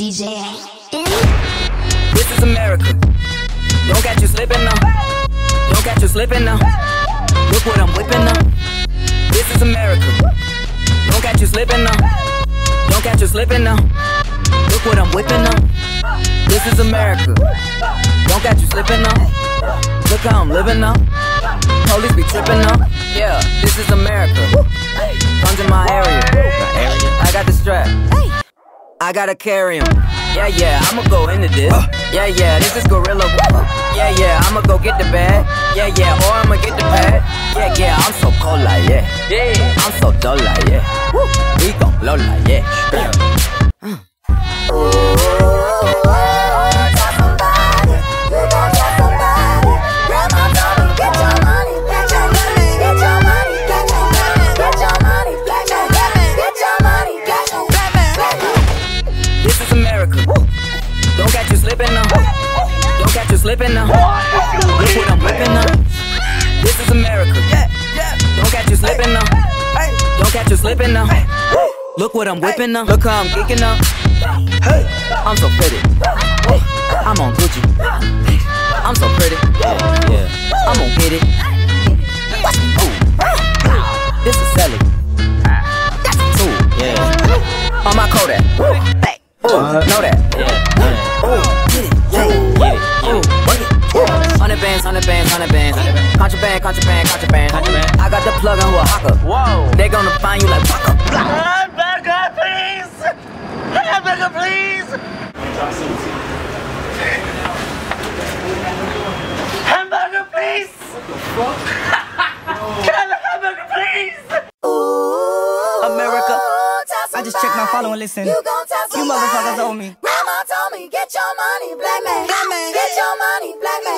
DJ. This is America. Don't catch you slipping now. Don't catch you slipping now. Look what I'm whipping now. This is America. Don't catch you slipping now. Don't catch you slipping now. Look what I'm whipping now. This is America. Don't catch you slipping now. Look how I'm living now. Police be tripping now. Yeah, this is America. In my area. I gotta carry him. Yeah, yeah, I'ma go into this. Yeah, yeah, this is Gorilla. Yeah, yeah, I'ma go get the bag. Yeah, yeah, or I'ma get the pad. Yeah, yeah, I'm so cold like yeah. Yeah, I'm so dull like yeah. Woo. We gon' blow like yeah. Don't catch you slipping now. Don't catch you slipping now. Look what I'm whipping now. This is America. Don't catch you slipping now. Don't catch you slipping now. Look what I'm whipping now. Look how I'm geeking now. I'm so pretty. I'm on Gucci. I'm so pretty. Yeah. I'm gonna get it. This is Sally. Ooh, yeah. On my Kodak. Know that. Bands, hundred bands, hundred bands. Contraband, contraband, contraband. I got the plug on Oaxaca. Whoa. They gonna find you like Waka. Hamburger, please! Hamburger, please! Hamburger, please! Can I have a hamburger, please? America. I just checked my follow and listen. You gon' tell You motherfuckers owe me. Grandma told me, get your money, black man. Get your money, black man. Get your money, black man.